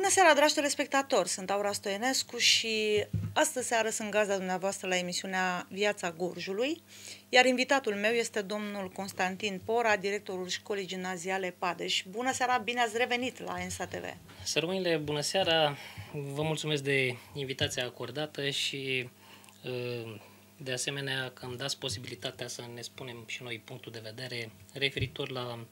Bună seara, dragi telespectatori! Sunt Aura Stoienescu și astăzi seară sunt gazda dumneavoastră la emisiunea Viața Gorjului, iar invitatul meu este domnul Constantin Pora, directorul școlii gimnaziale Padeș. Bună seara, bine ați revenit la ENSA TV! Sărmâinile, bună seara! Vă mulțumesc de invitația acordată și uh, de asemenea că îmi dați posibilitatea să ne spunem și noi punctul de vedere referitor la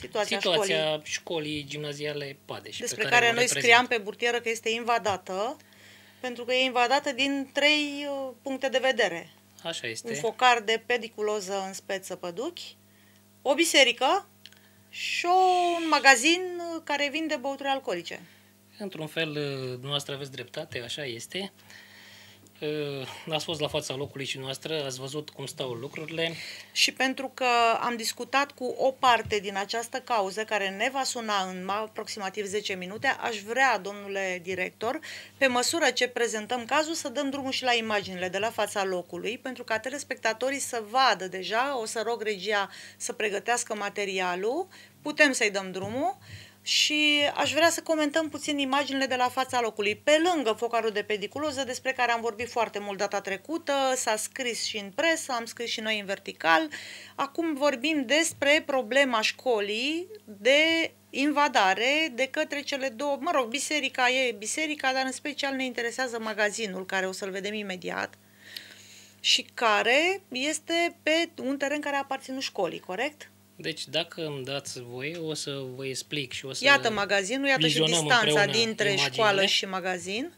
situația, situația școlii, școlii gimnaziale Padeș. despre care, care noi scriam pe burtieră că este invadată, pentru că e invadată din trei uh, puncte de vedere. Așa este. Un focar de pediculoză în speță păduchi, o biserică și un magazin uh, care vinde băuturi alcoolice. Într-un fel, uh, dumneavoastră aveți dreptate, așa este. Uh, ați fost la fața locului și noastră, ați văzut cum stau lucrurile. Și pentru că am discutat cu o parte din această cauză, care ne va suna în aproximativ 10 minute, aș vrea, domnule director, pe măsură ce prezentăm cazul, să dăm drumul și la imaginile de la fața locului, pentru ca telespectatorii să vadă deja, o să rog regia să pregătească materialul, putem să-i dăm drumul, și aș vrea să comentăm puțin imaginile de la fața locului. Pe lângă focarul de pediculoză, despre care am vorbit foarte mult data trecută, s-a scris și în presă, am scris și noi în vertical. Acum vorbim despre problema școlii de invadare de către cele două, mă rog, biserica e biserica, dar în special ne interesează magazinul, care o să-l vedem imediat și care este pe un teren care a aparținut școlii, corect? Deci, dacă îmi dați voie, o să vă explic și o să Iată magazinul, iată și distanța dintre imaginile. școală și magazin.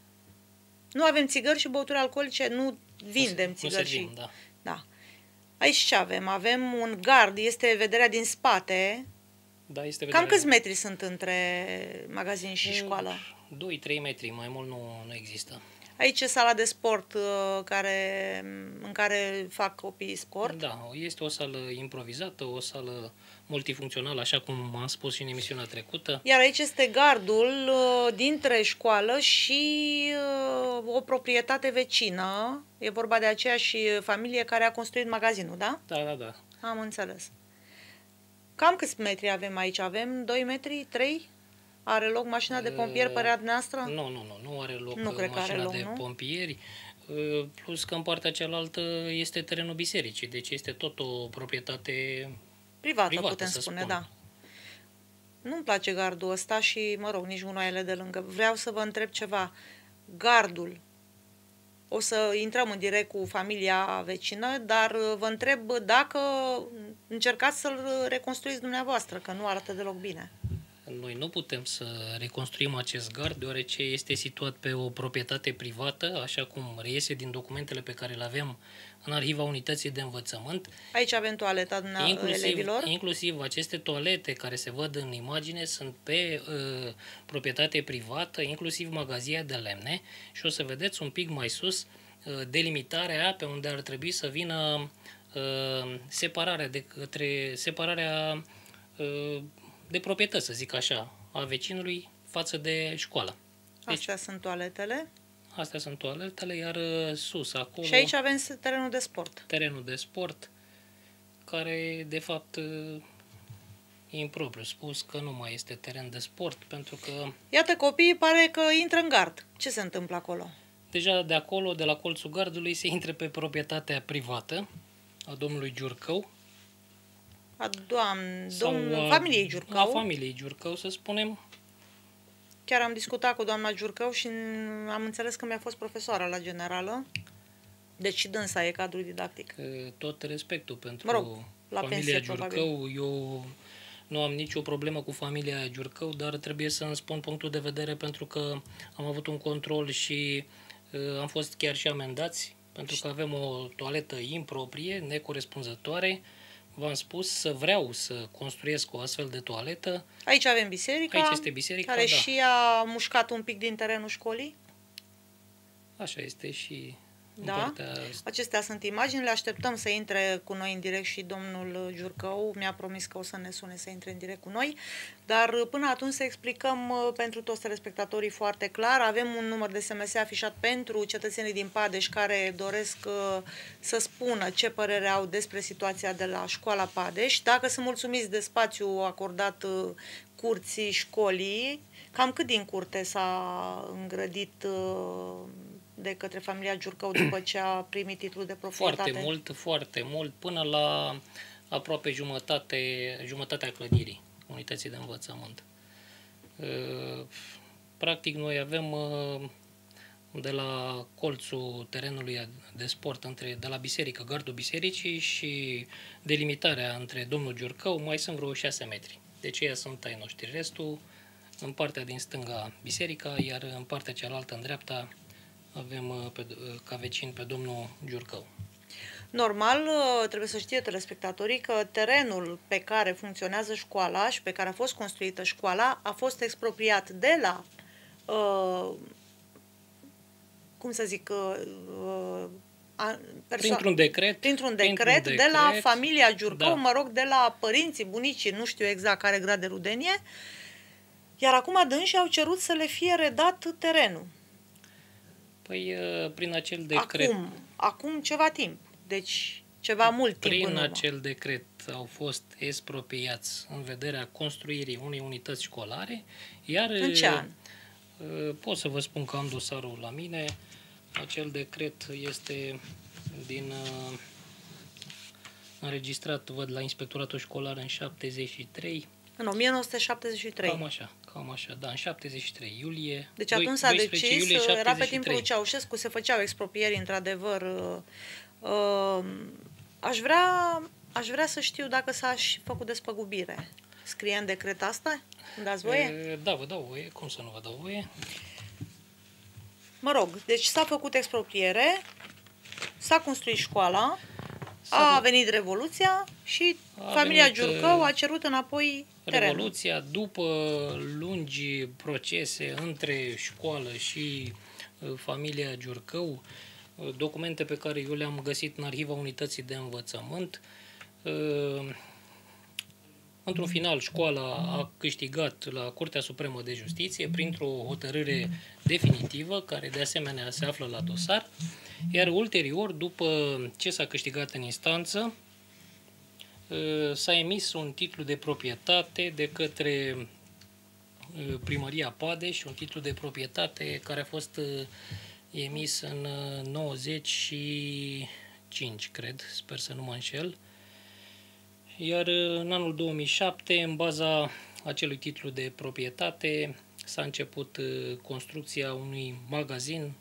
Nu avem țigări și băuturi alcoolice, nu vindem nu țigări servim, și... Da. da. Aici ce avem? Avem un gard, este vederea din spate. Da, este Cam câți metri sunt între magazin și școală? 2-3 metri, mai mult nu, nu există. Aici e sala de sport uh, care, în care fac copiii sport. Da, este o sală improvizată, o sală multifuncțională, așa cum am spus și în emisiunea trecută. Iar aici este gardul uh, dintre școală și uh, o proprietate vecină. E vorba de aceeași familie care a construit magazinul, da? Da, da, da. Am înțeles. Cam câți metri avem aici? Avem 2 metri? 3? Are loc mașina de pompieri, Uh, părerea noastră? Nu, nu, nu, nu are loc Nu uh, cred că mașina are loc, de nu? pompieri. uh, Plus că în partea cealaltă este terenul bisericii, deci este tot o proprietate Privată, privată, putem să spune, spun. da. Nu-mi place gardul ăsta și, mă rog, nici gunoaiele de lângă. Vreau să vă întreb ceva. Gardul, o să intrăm în direct cu familia vecină, dar uh, vă întreb dacă încercați să-l reconstruiți dumneavoastră, că nu arată deloc bine. Noi nu putem să reconstruim acest gard, deoarece este situat pe o proprietate privată, așa cum reiese din documentele pe care le avem în arhiva unității de învățământ. Aici avem toaleta dumneavoastră Inclusiv, elevilor. inclusiv aceste toalete care se văd în imagine sunt pe uh, proprietate privată, inclusiv magazia de lemne și o să vedeți un pic mai sus uh, delimitarea pe unde ar trebui să vină uh, separarea de către separarea uh, de proprietăți, să zic așa, a vecinului față de școală. Deci, Astea sunt toaletele. astea sunt toaletele, iar uh, sus, acolo, Și aici avem terenul de sport. terenul de sport, care de fapt uh, e impropriu spus că nu mai este teren de sport, pentru că Iată, copiii pare că intră în gard. Ce se întâmplă acolo? deja de acolo, de la colțul gardului, se intre pe proprietatea privată a domnului Giurcău, A doamn, sau domn, a- familiei A Giurcău. familiei Giurcău, să spunem. Chiar am discutat cu doamna Giurcău și am înțeles că mi-a fost profesoara la generală. Deci și dânsa e cadru didactic. Că tot respectul pentru Mă rog, la familia pensie, Giurcău. Eu nu am nicio problemă cu familia Giurcău, dar trebuie să îmi spun punctul de vedere pentru că am avut un control și uh, am fost chiar și amendați pentru că avem o toaletă improprie, necorespunzătoare. V-am spus să vreau să construiesc o astfel de toaletă. Aici avem biserica, Aici este biserica, care da. și a mușcat un pic din terenul școlii. Așa este și Da? Partea... Acestea sunt imagini, le așteptăm să intre cu noi în direct și domnul Giurcău mi-a promis că o să ne sune să intre în direct cu noi, dar până atunci să explicăm uh, pentru toți telespectatorii foarte clar. Avem un număr de SMS afișat pentru cetățenii din Padeș care doresc uh, să spună ce părere au despre situația de la școala Padeș, dacă sunt mulțumiți de spațiu acordat uh, curții școlii, cam cât din curte s-a îngrădit de către familia Giurcău după ce a primit titlul de proprietate? Foarte mult, foarte mult, până la aproape jumătate, jumătatea clădirii unității de învățământ. Uh, practic, noi avem uh, de la colțul terenului de sport între, de la biserică, gardul bisericii și delimitarea între domnul Giurcău, mai sunt vreo 6 metri. Deci ei sunt ai noștri. Restul, în partea din stânga biserica, iar în partea cealaltă, în dreapta, avem uh, pe, uh, ca vecin pe domnul Giurcău. Normal, uh, trebuie să știe telespectatorii că terenul pe care funcționează școala și pe care a fost construită școala a fost expropriat de la, uh, cum să zic, uh, printr-un decret, printr-un decret, printr-un de la familia Giurcău, da. mă rog, de la părinții, bunicii, nu știu exact care grad de rudenie, iar acum dânsii au cerut să le fie redat terenul. Păi, uh, prin acel decret... Acum, acum ceva timp. Deci, ceva mult timp Prin acel decret au fost expropiați în vederea construirii unei unități școlare, iar... În ce an? Uh, pot să vă spun că am dosarul la mine. Acel decret este din uh, înregistrat, văd, la Inspectoratul Școlar în 73. În 1973. Cam așa. Cam așa, da, în 73 iulie. Deci atunci s-a decis, iulie 73. era pe timpul lui Ceaușescu, se făceau expropieri, într-adevăr. Uh, uh, aș, vrea, aș vrea să știu dacă s-a și făcut despăgubire. Scrie în decret asta? Îmi dați voie? E, da, vă dau voie. Cum să nu vă dau voie? Mă rog, deci s-a făcut expropiere, s-a construit școala, a venit Revoluția și a familia venit, Giurcău uh, a cerut înapoi terenul. Revoluția, după lungi procese între școală și uh, familia Giurcău, uh, documente pe care eu le-am găsit în arhiva unității de învățământ, Într-un final, școala a câștigat la Curtea Supremă de Justiție printr-o hotărâre definitivă, care de asemenea se află la dosar, iar ulterior, după ce s-a câștigat în instanță, ă, s-a emis un titlu de proprietate de către ă, primăria Padeș, un titlu de proprietate care a fost ă, emis în 95, cred, sper să nu mă înșel, iar în anul 2007, în baza acelui titlu de proprietate, s-a început construcția unui magazin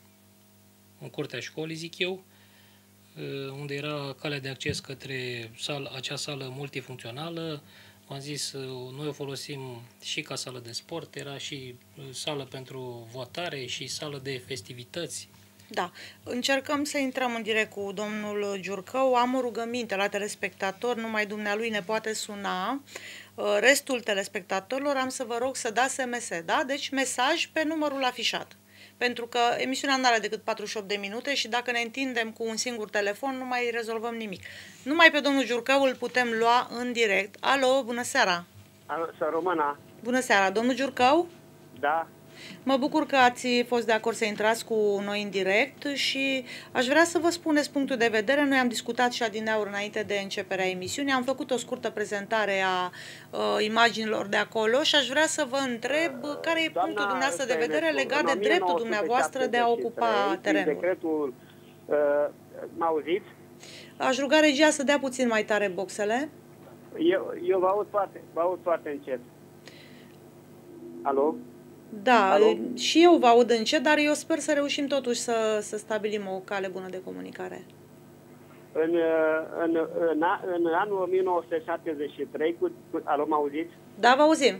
în curtea școlii, zic eu, unde era calea de acces către sal, acea sală multifuncțională. am zis, noi o folosim și ca sală de sport, era și sală pentru votare și sală de festivități. Da, încercăm să intrăm în direct cu domnul Giurcău. Am o rugăminte la telespectator, numai dumnealui ne poate suna. Restul telespectatorilor am să vă rog să dați SMS, da? Deci mesaj pe numărul afișat pentru că emisiunea nu are decât 48 de minute și dacă ne întindem cu un singur telefon, nu mai rezolvăm nimic. Numai pe domnul Giurcău îl putem lua în direct. Alo, bună seara! Alo, Româna! Bună seara, domnul Giurcău? Da. Mă bucur că ați fost de acord să intrați cu noi în direct și aș vrea să vă spuneți punctul de vedere. Noi am discutat și adineauri înainte de începerea emisiunii, am făcut o scurtă prezentare a uh, imaginilor de acolo și aș vrea să vă întreb care e Doamna punctul dumneavoastră de vedere legat de dreptul dumneavoastră de a ocupa terenul. Decretul, uh, mă auziți? Aș ruga regia să dea puțin mai tare boxele. Eu, eu vă aud foarte, vă aud foarte încet. Alo? Da, Alo? și eu vă aud încet, dar eu sper să reușim totuși să, să stabilim o cale bună de comunicare. În, în, în, în anul 1973, cu, cu, alo, mă auziți? Da, vă auzim.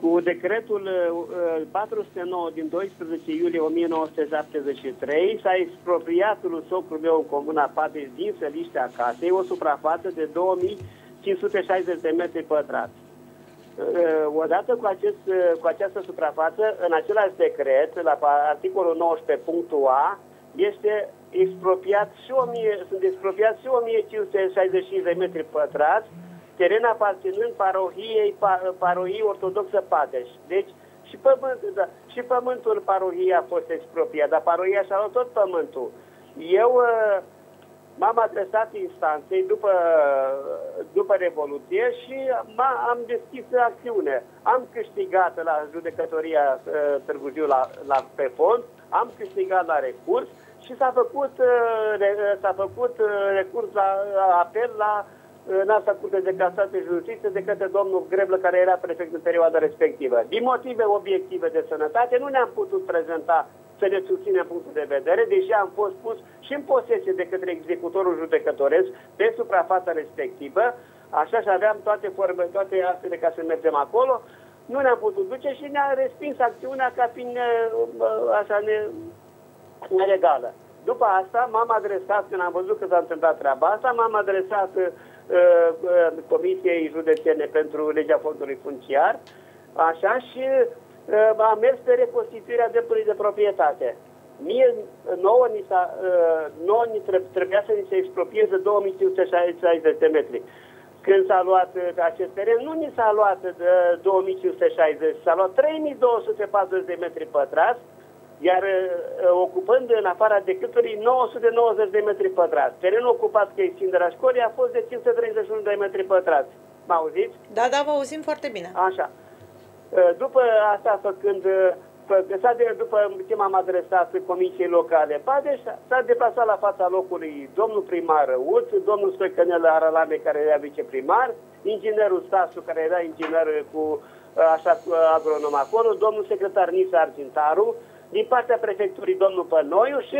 Cu decretul 409 uh, din 12 iulie 1973 s-a expropriat lui socrul meu în comuna Padeș din Săliștea Casei o suprafață de 2560 de metri pătrați. Uh, odată cu, acest, uh, cu această suprafață, în același decret, la articolul 19.a, este expropiat și 1000, sunt expropiat și 1565 de metri pătrați, teren aparținând parohiei, parohiei ortodoxă Padeș. Deci și pământul, da, și pământul parohiei a fost expropiat, dar parohia și-a luat tot pământul. Eu uh, m-am adresat instanței după, după Revoluție și am deschis acțiune. Am câștigat la judecătoria uh, Târgu Jiu la, la, pe fond, am câștigat la recurs și s-a făcut, uh, s-a făcut recurs la apel la în asta curte de casație și justiție de către domnul Greblă, care era prefect în perioada respectivă. Din motive obiective de sănătate, nu ne-am putut prezenta să ne susținem punctul de vedere, deși am fost pus și în posesie de către executorul judecătoresc pe suprafața respectivă, așa și aveam toate forme, toate astfel ca să mergem acolo, nu ne-am putut duce și ne-a respins acțiunea ca fiind așa ne, nelegală. După asta m-am adresat, când am văzut că s-a întâmplat treaba asta, m-am adresat uh, uh, Comisiei Județene pentru Legea Fondului Funciar, așa, și uh, am mers pe reconstituirea dreptului de proprietate. Mie, nouă, ni s-a, uh, nouă ni trebuia să ni se expropieze 2560 de metri. Când s-a luat uh, acest teren, nu ni s-a luat de 2560, s-a luat 3240 de metri pătrați, iar uh, ocupând în afara decâtului 990 de metri pătrați. Terenul ocupat cu extinderea școlii a fost de 531 de metri pătrați. Mă auziți? Da, da, vă auzim foarte bine. Așa. Uh, după asta, făcând, uh, de, după ce m-am adresat comisiei locale, Padeș s-a deplasat la fața locului domnul primar Uț, domnul Stoicanel Aralame, care era viceprimar, inginerul Stasu, care era inginer cu așa agronom acolo, domnul secretar Nisa Argintaru, din partea prefecturii domnul Pănoiu și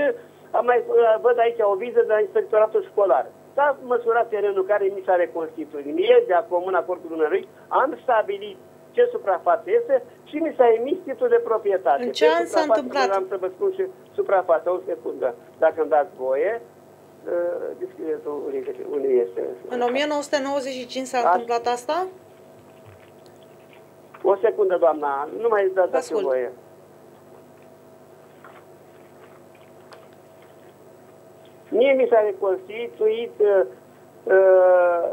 am mai, văd aici o viză de la inspectoratul școlar. S-a măsurat terenul care mi s-a reconstituit. Mie, de acum, în acord cu dumneavoastră, am stabilit ce suprafață este și mi s-a emis titlul de proprietate. În ce an s-a întâmplat? Am să vă spun și suprafața, o secundă, dacă îmi dați voie. Uh, unde este. În 1995 s-a a... întâmplat asta? O secundă, doamna, nu mai dați voie. Mie mi s-a reconstituit uh, uh,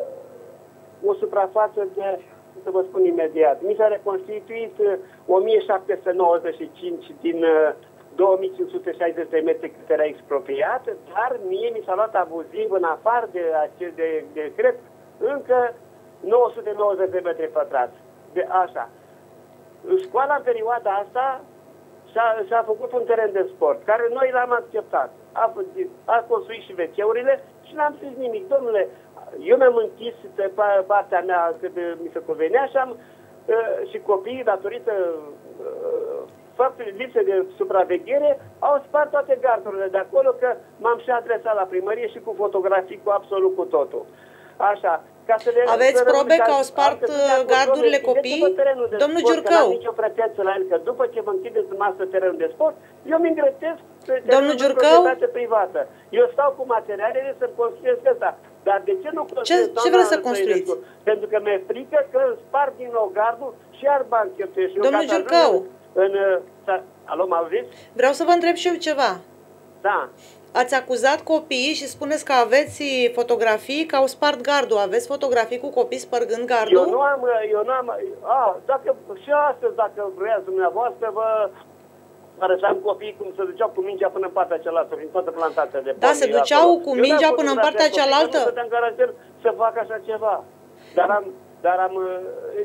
o suprafață de, să vă spun imediat, mi s-a reconstituit uh, 1795 din uh, 2560 de metri cât era expropriat, dar mie mi s-a luat abuziv în afară de acest de, decret încă 990 de metri pătrați. De așa. Școala în perioada asta și-a, și-a făcut un teren de sport, care noi l-am acceptat a, a construit și wc și n-am zis nimic. Domnule, eu mi-am închis pe partea mea cât mi se convenea și am uh, și copiii, datorită uh, faptului lipsă de supraveghere, au spart toate gardurile de acolo, că m-am și adresat la primărie și cu fotografii, cu absolut cu totul. Așa, ca să le Aveți probe că au spart uh, gardurile copii? Domnul Giurcău. nicio pretență la el, că după ce vă închideți dumneavoastră terenul de sport, eu mi îngrețesc Domnul Giurcău? privată. Eu stau cu materialele să construiesc asta. Dar de ce nu construiesc? Ce, ce vreți să construiți? Pentru că mi-e frică că îmi spart din nou gardul și iar bani cheltuiesc. Domnul Giurcău. În, în, alo, mă auziți? Vreau să vă întreb și eu ceva. Da. Ați acuzat copiii și spuneți că aveți fotografii că au spart gardul. Aveți fotografii cu copii spărgând gardul? Eu nu am, eu nu am, a, dacă, și astăzi, dacă vreați dumneavoastră, vă arătam copiii cum se duceau cu mingea până în partea cealaltă, prin toată plantația de Da, se duceau acolo. cu mingea până în partea cealaltă? Eu nu să fac așa ceva. Dar am, dar am,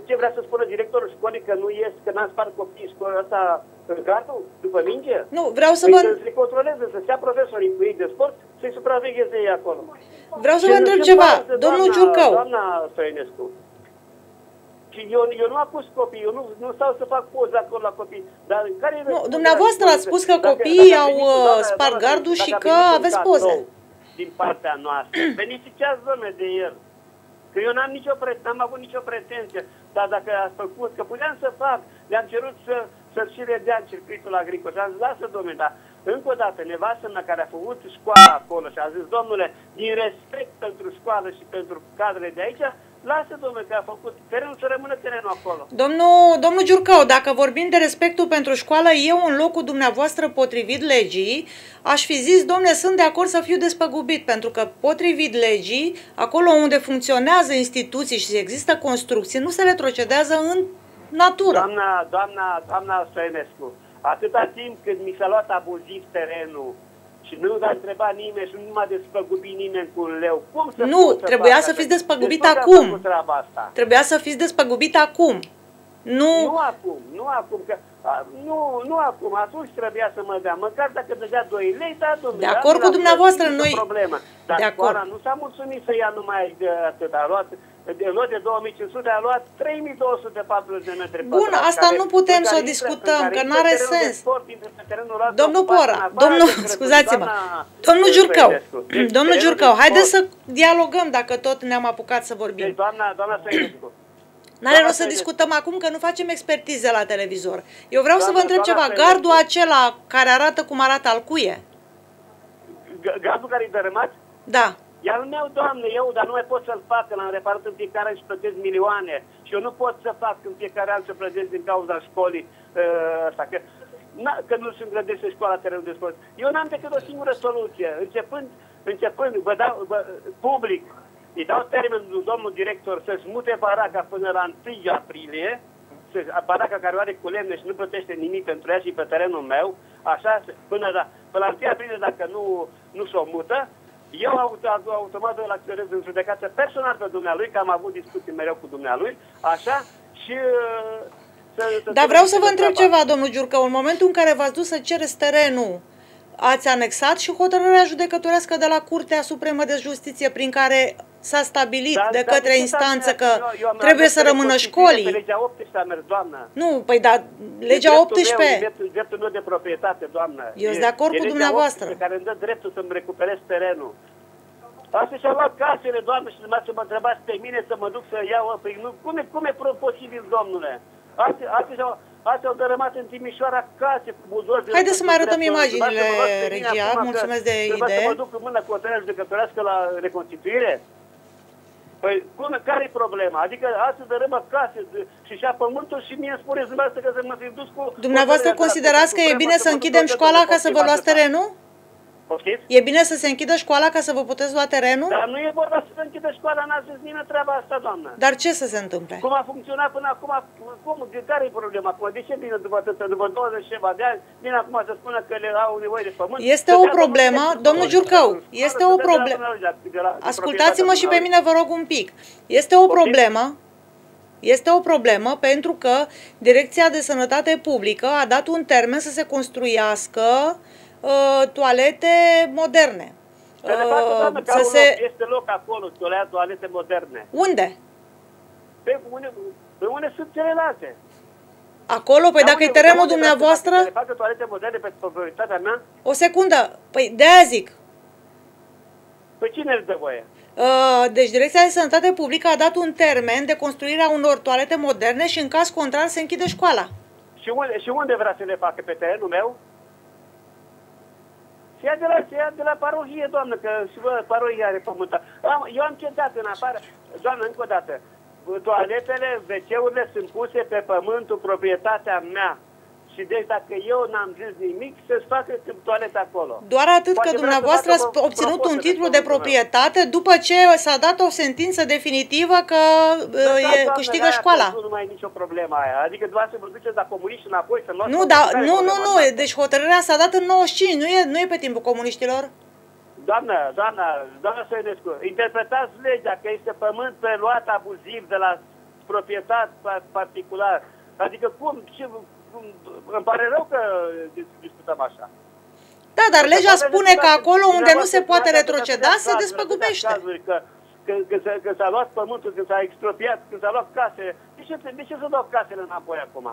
ce vrea să spună directorul școlii că nu ies, că n-am spart copiii școlii ăsta în gardul, după minge? Nu, vreau să păi vă... să-i controleze, să-ți ia profesorii cu ei de sport, să-i supravegheze ei acolo. Vreau să vă întreb ceva, domnul doamna, Ciurcău. Doamna Stoinescu, și eu, eu nu acuz copii, eu nu, nu stau să fac poze acolo la copii. Dar care nu, dumneavoastră ați spus că copiii dacă, au uh, spart gardul și că aveți poze. Din partea noastră. Beneficiați, domne, de el. Că eu n-am nicio pre- n-am avut nicio pretenție. Dar dacă ați făcut, că puteam să fac, le-am cerut să, să și redea circuitul agricol. Și am zis, lasă, domnule, dar încă o dată, nevastă mea care a făcut școala acolo și a zis, domnule, din respect pentru școală și pentru cadrele de aici, Lasă, domnule, că a făcut terenul să rămână terenul acolo. Domnul, domnul Giurcău, dacă vorbim de respectul pentru școală, eu în locul dumneavoastră potrivit legii, aș fi zis, domnule, sunt de acord să fiu despăgubit, pentru că potrivit legii, acolo unde funcționează instituții și există construcții, nu se retrocedează în natură. Doamna, doamna, doamna Stăinescu, atâta timp când mi s-a luat abuziv terenul și nu v-a întrebat nimeni și nu m-a despăgubit nimeni cu un leu. Cum să Nu, pot să trebuia fac să așa? fiți despăgubit Deci nu am acum. făcut treaba asta. Trebuia să fiți despăgubit acum. Nu, Nu acum, nu acum, că a, nu, nu acum, atunci trebuia să mă dea, măcar dacă dădea 2 lei, da, domnule. De acord asta cu la dumneavoastră, nicio noi- problemă. Dar De acord. școala nu s-a mulțumit să ia numai de atât, a luat, de, în loc de 2500, a luat 3240 de metri Bun, pătrați, asta care- nu putem în să o care intră- discutăm, în care că intră n-are terenul de sens. sport, intră pe terenul ăla, Domnul o parte Pora, în afară, domnul, de cred, scuzați-mă, doamna- domnul Giurcău, Stăinescu. Deci domnul terenul de Giurcău, haideți sport- să dialogăm dacă tot ne-am apucat să Deci, vorbim. doamna, doamna Stăinescu, N-are doamna rost să Stăinescu. discutăm acum că nu facem expertize la televizor. Eu vreau să vă Doamna- întreb doamna ceva, Stăinescu. gardul acela care arată cum arată al cuie? G- gazul care e dărâmat, Da. E al meu, doamne, eu, dar nu mai pot să-l fac, că l-am reparat în fiecare an și plătesc milioane. Și eu nu pot să fac în fiecare an să plătesc din cauza școlii uh, asta, că, na, că nu se îngrădește școala terenul de sport. Eu n-am decât o singură soluție. Începând, începând vă dau, vă, public, îi dau termen lui domnul director să-și mute baraca până la 1 aprilie, să- baraca care o are cu lemne și nu plătește nimic pentru ea și pe terenul meu, așa, până la, până la 1 aprilie, dacă nu, nu s-o mută, eu auto- automat îl acționez în judecată personal pe dumnealui, că am avut discuții mereu cu dumnealui, așa, și... uh, Să, să Dar vreau să vă întreb treaba. ceva, domnul Giurcău. În momentul în care v-ați dus să cereți terenul, ați anexat și hotărârea judecătorească de la Curtea Supremă de Justiție prin care s-a stabilit Dar- de dar către ce s-a instanță întâmplat? că Eu- eu am trebuie ales să pe rămână Constituție, Pe școlii. legea 18 a mers, doamnă. Nu, păi da, legea Dreptul 18. Meu, dreptul, dreptul meu de proprietate, doamnă. Eu sunt E- de acord e cu legea dumneavoastră. 18 care îmi dă dreptul să-mi recuperez terenul. Asta și-a luat casele, doamnă, și dumneavoastră mă întrebați pe mine să mă duc să iau, păi nu, cum e, cum e pro- posibil, domnule? Astea, astea, și-au, astea au dărâmat în Timișoara case cu buldozere. Haideți să mai arătăm Dumneavoastră imaginile, mă luați pe mine regia, acum că mulțumesc de Trebuie idee. să mă duc mână cu o tăiere judecătorească la reconstituire? Păi, cum, care e problema? Adică astăzi dărâmă case de- și și-a pământul și mie îmi spuneți dumneavoastră că să mă fi dus cu... Dumneavoastră hotărârea de la considerați că e Supremă bine să mă duc închidem tot școala ca să vă împotriva luați atâta. Terenul? Poftiți? E bine să se închidă școala ca să vă puteți lua terenul? Dar nu e vorba să se închidă școala, n-a zis nimeni treaba asta, doamnă. Dar ce să se întâmple? Cum a funcționat până acum, cum, de care e problema acum? De ce vine după atâta, după 20 și ceva de ani, vine acum să spună că le au nevoie de pământ? Este Să o dea problemă, pământ de domnul școală, Giurcău, să dea pământ este de o la problemă. dumneavoastră, de la- de Ascultați-mă și pe proprietatea mine, vă rog un pic. Este o Poftim? problemă, este o problemă pentru că Direcția de Sănătate Publică a dat un termen să se construiască uh, toalete moderne. Să ne facă, doamnă, Uh, ca să un se... loc, este loc acolo, toalete, toalete moderne. Unde? Pe unde, pe unde sunt celelalte? Acolo? Păi Dar dacă e unde- terenul dar unde vreau să dumneavoastră... facă- Să le facă toalete moderne pe proprietatea mea? O secundă. Păi de-aia zic. Păi cine îți dă voie? Uh, Deci Direcția de Sănătate Publică a dat un termen de construirea unor toalete moderne și în caz contrar se închide școala. Și unde, și unde vrea să le facă? Pe terenul meu? Se ia de la, se ia de la parohie, doamnă, că și bă, parohia are pământ. Am, eu am cedat în afară, doamnă, încă o dată, toaletele, WC-urile sunt puse pe pământul, proprietatea mea. Și deci dacă eu n-am zis nimic, să-ți facă toaleta acolo. Doar atât Poate că vrea dumneavoastră să ați facă o obținut un propoziție titlu de de pământul meu. proprietate după ce s-a dat o sentință definitivă că Da, uh, e, doamnă, câștigă aia școala. Nu mai e nicio problemă aia. Adică dumneavoastră vă duceți la comuniști înapoi să luați... Nu, da, care e nu, nu, problema nu, asta? deci hotărârea s-a dat în 95, nu e, nu e pe timpul comuniștilor. Doamnă, doamnă, doamnă Săinescu, interpretați legea că este pământ preluat abuziv de la proprietar pa- particular. Adică cum, ce, cum, îmi pare rău că dis- discutăm așa. Da, dar Că legea poate spune că dumneavoastră- acolo unde nu se dumneavoastră poate spuneați retroceda, atâtea se cazuri, despăgubește. atâtea cazuri, Că, că, că, s-a, că s-a luat pământul, că s-a expropiat, că s-a luat casele. De ce, de ce să dau casele înapoi acum?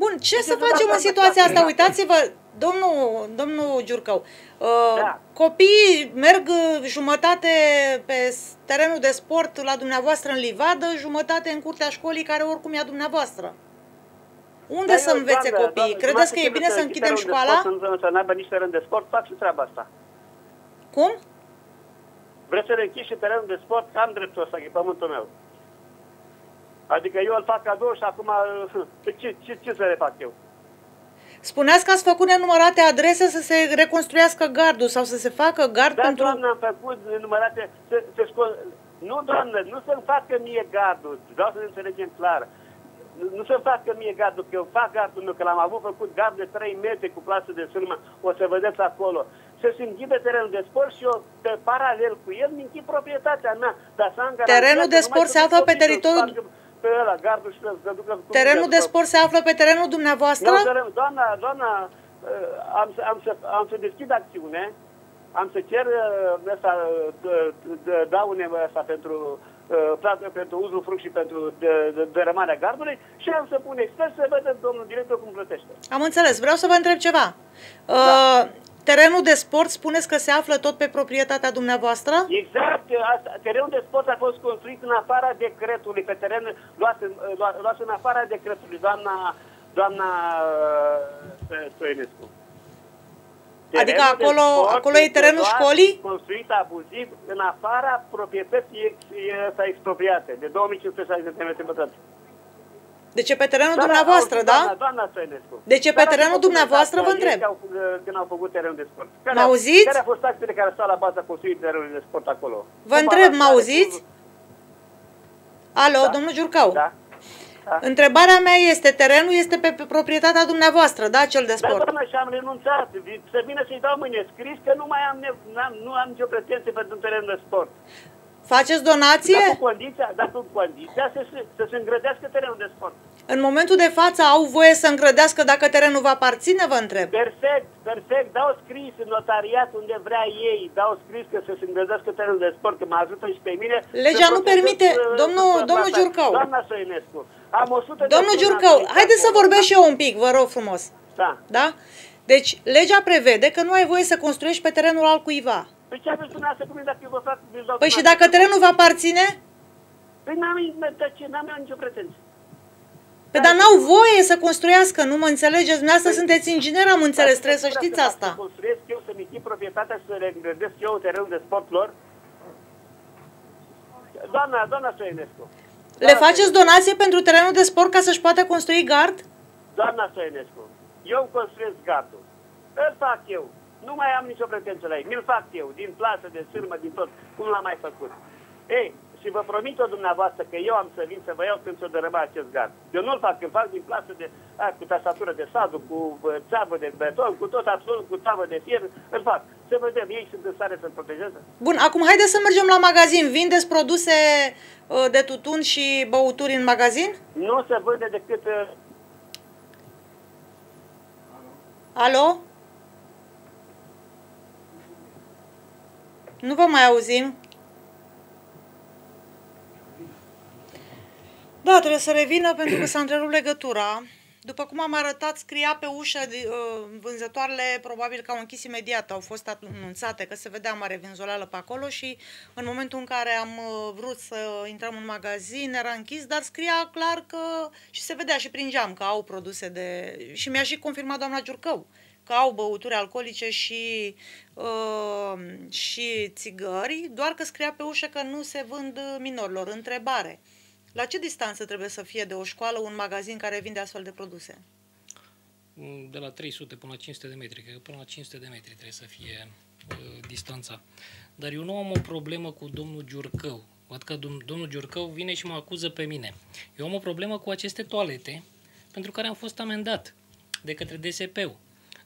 Bun, ce Deci să nu facem dați în situația asta? asta. Uitați-vă, domnul, domnul Giurcău, uh, Da. copiii merg uh, jumătate pe s- terenul de sport la dumneavoastră în livadă, jumătate în curtea școlii care oricum e a dumneavoastră. Unde Dar să eu, învețe doamnă, copiii? doamnă, Credeți că e dumneavoastră bine să trebuie închidem închid școala? terenul de sport, Să, să n-aibă nici teren de sport, fac și treaba asta. Cum? Vreți să le închid și terenul de sport? Am dreptul ăsta, e pământul meu. Adică eu îl fac cadou și acum ce, ce, ce să le fac eu? Spuneați că ați făcut nenumărate adrese să se reconstruiască gardul sau să se facă gard Da, pentru... doamnă, am făcut nenumărate... Se, se scol... Nu, doamnă, nu să-mi facă mie gardul. Vreau să ne înțelegem clar. Nu- Nu să-mi facă mie gardul, că eu fac gardul meu, că l-am avut făcut gard de 3 metri cu plasă de sârmă, o să vedeți acolo. Să se închide terenul de sport și eu, pe paralel cu el, mi închid proprietatea mea. Dar să am garanția Terenul că de nu mai sport se sunt află pe copii să-l teritoriul- spargă Pe ăla, gardul și să ducă cu Terenul de sport se află pe terenul dumneavoastră? eu, să- doamna, doamna, uh, am, să, am, să, am să deschid acțiune, am să cer uh, ăsta, uh, d- daune ăsta pentru, uh, plată pentru uzul fruct și pentru de- de- dărâmarea gardului și am să pun expert să vedem domnul director cum plătește. Am înțeles. Vreau să vă întreb ceva. Da. Uh, terenul de sport spuneți că se află tot pe proprietatea dumneavoastră? Exact, asta, terenul de sport a fost construit în afara decretului, pe teren luat, în- luat, luat în afara decretului, doamna, doamna uh, Stoinescu. Adică Terenul de acolo- sport acolo e este terenul luat, școlii? Construit abuziv în afara proprietății ex- ăsta expropriate, de 2560 de metri pătrați. Deci e pe terenul Da, dumneavoastră, auzi, da? Doamna, doamna Stoinescu. Deci e pe Care a terenul făcut dumneavoastră, vă documentația întreb. ei că au- Când au făcut terenul de sport. Care Mă au- auziți? Care a fost taxele care stau la baza construirii terenului de sport acolo? Vă Cu întreb, mă balansare, auziți? cu- Alo, Da. domnul Giurcău. Da. Da. Întrebarea mea este, terenul este pe, pe proprietatea dumneavoastră, da, cel de Da, sport? doamnă, și am renunțat. Vi- Să vină să-i dau mâine scris că nu mai am, ne- n-am, nu am nicio pretenție pentru teren de sport. Faceți Dar donație? cu condiția, dar cu condiția să, se, să se îngrădească terenul de sport. În momentul de față au voie să îngrădească dacă terenul va aparține, vă întreb? Perfect, perfect. Dau scris în notariat unde vrea ei. Dau scris că să se îngrădească terenul de sport, că mă ajută și pe mine. Legea să nu procesez, permite. uh, Domnul- să domnul plata. Giurcău. Doamna Soinescu, am 100 de Domnul sunat Giurcău, aici haideți să acolo. vorbesc și eu un pic, vă rog frumos. Da. Da? Deci, legea prevede că nu ai voie să construiești pe terenul al cuiva. Păi ce aveți dumneavoastră cu mine dacă eu vă fac... vi-l dau Păi și dumneavoastră? dacă terenul va aparține? Păi n-am, de ce? N-am eu nicio pretenție. Pe dar n-au voie să construiască, nu mă înțelegeți? Dumneavoastră sunteți inginer, am înțeles, Dacă trebuie să vreau știți fac asta. Să construiesc eu, să-mi închid proprietatea și să le îngrădesc eu terenul de sport lor? Doamna, doamna Soinescu. Le Doamna faceți Soinescu. donație pentru terenul de sport ca să-și poată construi gard? Doamna Soinescu, eu construiesc gardul. Îl fac eu. Nu mai am nicio pretenție la ei. Mi-l fac eu, din plasă, de sârmă, din tot, cum l-am mai făcut. Ei, și vă promit o dumneavoastră că eu am să vin să vă iau când s-o dărâma acest gard. Eu nu-l fac, îl fac din plasă de, a, cu tastatură de sadu, cu bă, țeavă de beton, cu tot absolut, cu țeavă de fier, îl fac. Să vedem, ei sunt în stare să-l protejeze? Bun, acum haideți să mergem la magazin. Vindeți produse uh, de tutun și băuturi în magazin? Nu se vede decât uh, Alo? Nu vă mai auzim. Da, trebuie să revină pentru că s-a întrerupt legătura. După cum am arătat, scria pe ușă, de- uh, vânzătoarele probabil că au închis imediat, au fost anunțate că se vedea mare vânzoleală pe acolo și în momentul în care am uh, vrut să intrăm în magazin era închis, dar scria clar că și se vedea și prin geam că au produse de... și mi-a și confirmat doamna Giurcău că au băuturi alcoolice și, uh, și țigări, doar că scria pe ușă că nu se vând minorilor. Întrebare. La ce distanță trebuie să fie de o școală un magazin care vinde astfel de produse? de la 300 până la 500 de metri, cred că până la 500 de metri trebuie să fie uh, distanța. Dar eu nu am o problemă cu domnul Giurcău. Văd că dom- domnul Giurcău vine și mă acuză pe mine. Eu am o problemă cu aceste toalete pentru care am fost amendat de către DSP-ul.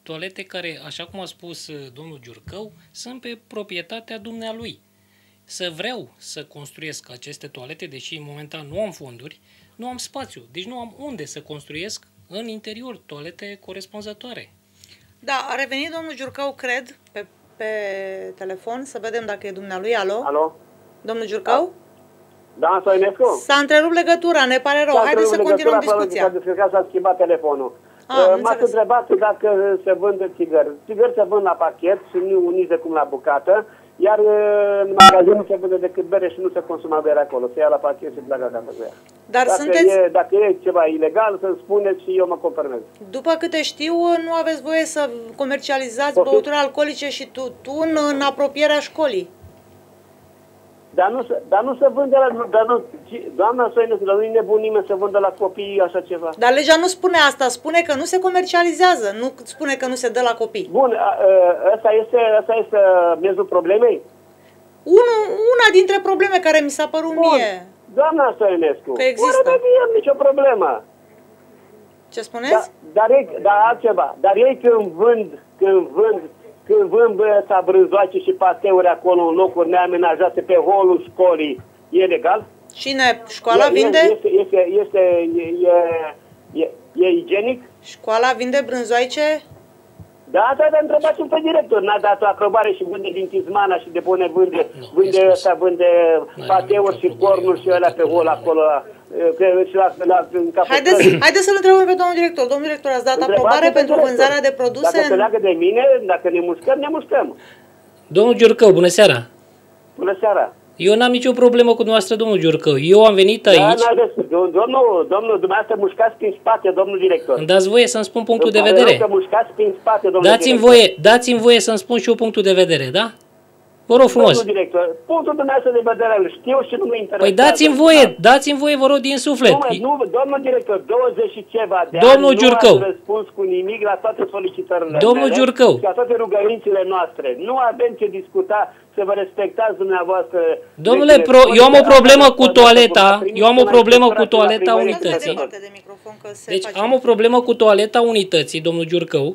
Toalete care, așa cum a spus uh, domnul Giurcău, sunt pe proprietatea dumnealui. Să vreau să construiesc aceste toalete, deși momentan nu am fonduri, nu am spațiu, deci nu am unde să construiesc în interior toalete corespunzătoare. Da, a revenit domnul Giurcău, cred, pe, pe telefon, să vedem dacă e dumnealui. Alo? Alo? Domnul Giurcău? Da, Soinescu? S-a întrerupt legătura, ne pare rău. Da, Haideți să trebuie continuăm legătura, discuția. S-a descărcat, s-a schimbat telefonul. Ah, Uh, am M-ați înțeles. întrebat dacă se vând țigări. Țigări se vând la pachet și nu nici de cum la bucată, iar uh, în magazin nu se vând decât bere și nu se consuma bere acolo. Se ia la pachet și pleacă acasă cu ea. Dar dacă, sunteți, e, dacă e ceva ilegal, să-mi spuneți și eu mă confirmez. după câte știu, nu aveți voie să comercializați Poftim? băuturi alcoolice și tutun în apropierea școlii. Dar nu, se- dar nu se vânde la... Dar nu, doamna Soinescu, dar nu e nebun nimeni să vândă la copii așa ceva. Dar legea nu spune asta, spune că nu se comercializează, nu spune că nu se dă la copii. Bun, a- a- ăsta este, ăsta este miezul problemei? Unu, una dintre probleme care mi s-a părut Bun. mie. Doamna Soinescu, Că există. nu avem nicio problemă. Ce Da, spuneți? dar, ei, dar altceva, dar ei când vând, când vând, când vând bă, ăsta brânzoace și pateuri acolo în locuri neamenajate pe holul școlii, e legal? Cine? Școala E- vinde? Este, este, este, e, e, e, e igienic? Școala vinde brânzoaice? Da, da, dar întrebați pe director. N-a dat o aprobare și vânde din Tizmana și de pune vânde, Nu, vânde e spus. ăsta, vânde N-are pateuri nicio și aprobare, cornuri și nu alea are pe hol probleme. acolo. Că, și la, la, în capul Haideți, străzii. haideți să-l întrebăm pe domnul director. Domnul director, ați dat Întrebați aprobare pe pentru director. vânzarea de produse? Dacă se în- leagă de mine, dacă ne mușcăm, ne mușcăm. Domnul Giurcău, bună seara! Bună seara. Eu n-am nicio problemă cu dumneavoastră, domnul Giurcău. Eu am venit Da, aici, n-aveți- do- domnul, domnul, dumneavoastră mușcați prin spate, domnul director. îmi dați voie să-mi spun punctul de Îmi pare rău vedere. Că mușcați prin spate, domnul Dați-mi director. voie, dați-mi voie să-mi spun și eu punctul de vedere, da? Vă rog frumos. Domnul director, punctul dumneavoastră de vedere îl știu și nu mă interesează. Păi dați-mi voie, dați-mi voie, vă rog, din suflet. Nu, mă, nu, domnul director, 20 și ceva de Domnul ani Giurcău. nu ați răspuns cu nimic la toate solicitările Domnul mele Giurcău. și la toate rugămințile noastre. Nu avem ce discuta să vă respectați dumneavoastră. Domnule, legile. pro- eu am o Spune că problemă am cu fost toaleta, primiți eu am o înainte problemă cu frații la toaleta primărie. unității. Dați-vă departe de microfon că se Deci face. am o problemă cu toaleta unității, domnul Giurcău,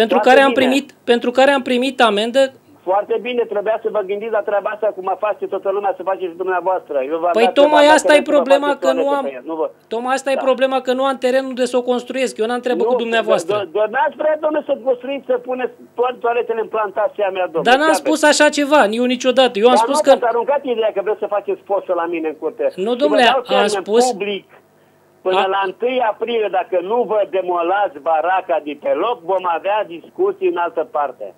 pentru Foarte care am bine. primit, pentru care am primit amendă. Foarte bine, trebuia să vă gândiți la treaba asta, cum a face toată lumea, să faceți și dumneavoastră. Eu v-am Păi dat tocmai ceva, asta dacă e vreți să vă problema faceți că nu toaletă am pe ea. Nu vă... Tocmai asta e Da. problema că nu am terenul de să o construiesc. Eu n-am treabă cu dumneavoastră. Do- do- N-ați vrea, domnule, să construiți, să puneți toate toaletele în plantația mea, domnule. Dar n-am Ce spus aveți? așa ceva, eu niciodată. Eu am Dar spus nu, că ați aruncat ideea că vreți să faceți postă la mine în curte. Nu, Și domnule, vă dau am termen spus- public. Până A- la 1 aprilie, dacă nu vă demolați baraca de pe loc, vom avea discuții în altă parte.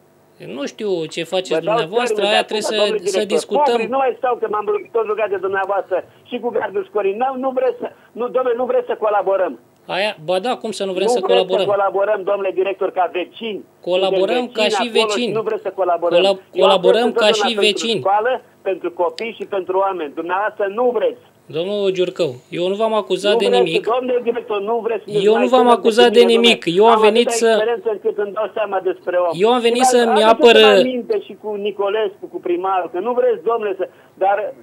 Nu știu ce Vă faceți dau dumneavoastră, termen de aia acum, trebuie să, domnule să director. discutăm. Public, nu mai stau că m-am rug- tot rugat de dumneavoastră și cu gardul școlii. Nu, nu vreți să, nu, domnule, nu vreți să colaborăm. Aia, ba da, cum să nu vrem nu să vreți colaborăm? să colaborăm, domnule director, ca vecini. Colaborăm Suntem ca și acolo vecini. Nu vreți să colaborăm. Cola- Eu colaborăm am fost ca întotdeauna și pentru vecini. Școală, pentru copii și pentru oameni. Dumneavoastră nu vreți. Domnul Giurcău, eu nu v-am acuzat nu de vreți, nimic. Domnule director, nu vreți. Eu mai nu v-am sunteți acuzat decât de mine, nimic. domnule. Eu am venit atâta să- experiență încât îmi dau seama despre om. Eu am venit Și să-mi aduceți-vă apăr- aminte și cu Nicolescu, cu primarul, că nu vreți, domnule, să... Dar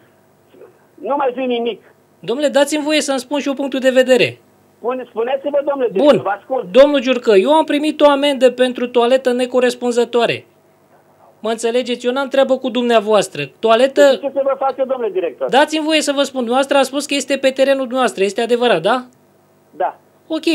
nu mai zic nimic. Domnule, dați-mi voie să-mi spun și eu punctul de vedere. Spune- Spuneți-vă, domnule director, Bun, vă ascult. domnul Giurcă, eu am primit o amendă pentru toaletă necorespunzătoare. Mă înțelegeți? Eu n-am treabă cu dumneavoastră. Toaletă, Ce să vă facă, domnule director? dați-mi voie să vă spun, dumneavoastră a spus că este pe terenul dumneavoastră, este adevărat, da? Da. Ok,